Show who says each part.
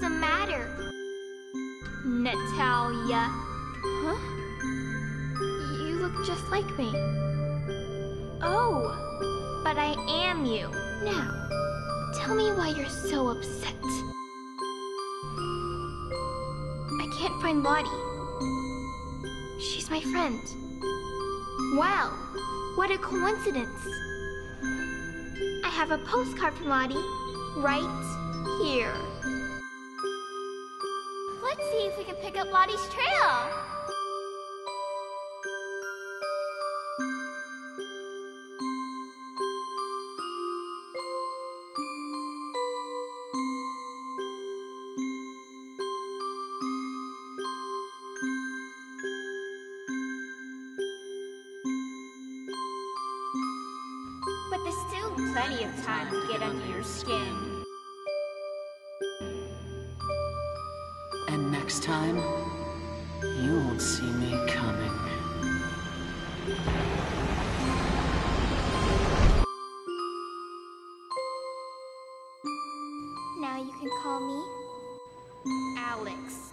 Speaker 1: the matter?
Speaker 2: Natalia.
Speaker 1: Huh? You look just like me.
Speaker 2: Oh,
Speaker 1: But I am you. Now, tell me why you're so upset. I can't find Lottie. She's my friend. Wow, what a coincidence. I have a postcard from Lottie right here. Let's see if we can pick up Lottie's trail.
Speaker 2: but there's still plenty of time to get under your skin.
Speaker 3: next time, you won't see me coming.
Speaker 1: Now you can call me Alex.